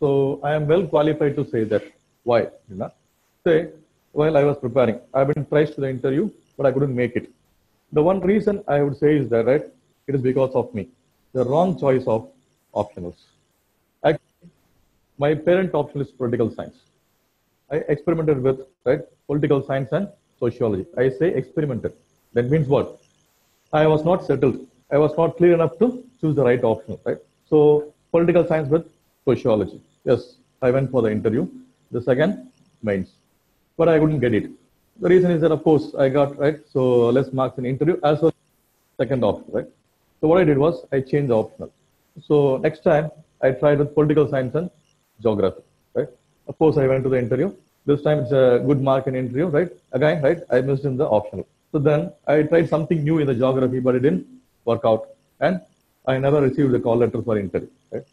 So I am well qualified to say that. Why? You know? Say, while I was preparing, I've been priced to the interview, but I couldn't make it. The one reason I would say is that, right, it is because of me. The wrong choice of optionals. Actually, my parent option is political science. I experimented with, right, political science and sociology. I say experimented. That means what? I was not settled. I was not clear enough to choose the right option, right? So political science with sociology. Yes, I went for the interview. The second, mains. But I couldn't get it. The reason is that, of course, I got, right, so less marks in interview as well second option, right? So what I did was I changed the optional. So next time I tried with political science and geography, right? Of course, I went to the interview. This time it's a good mark in interview, right? Again, right? I missed in the optional. So then I tried something new in the geography, but it didn't work out. And I never received the call letter for interview, right?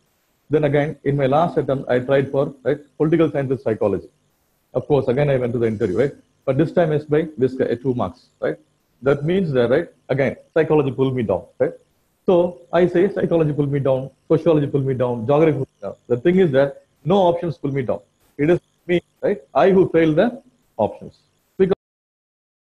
Then again, in my last attempt, I tried for right, political science and psychology. Of course, again, I went to the interview, right? But this time it's by this two marks, right? That means that, right? Again, psychology pulled me down, right? So I say psychology pulled me down, sociology pulled me down, geography pulled me down. The thing is that no options pull me down. It is me, right? I who failed the options.